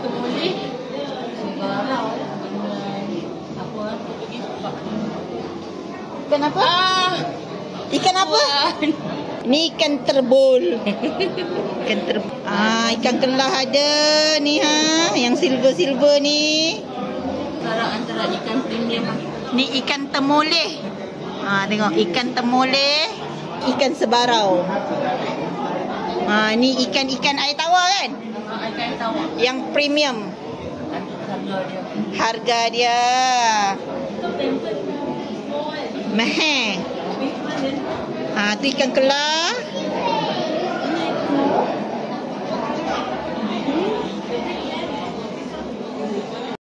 waktu boleh Ikan apa? Ah, ikan apa? Ni ikan terbul. ikan terbul. Ah, ikan kelah ada ni ha, yang silver-silver ni. Antara antara ikan premium. Ni ikan temoleh. Ah, tengok ikan temoleh, ikan sebarau. Ha ni ikan-ikan air tawar kan? Ah, ikan tawar. Yang premium. Harga dia. Harga dia mahal. Ha tu ikan kelah.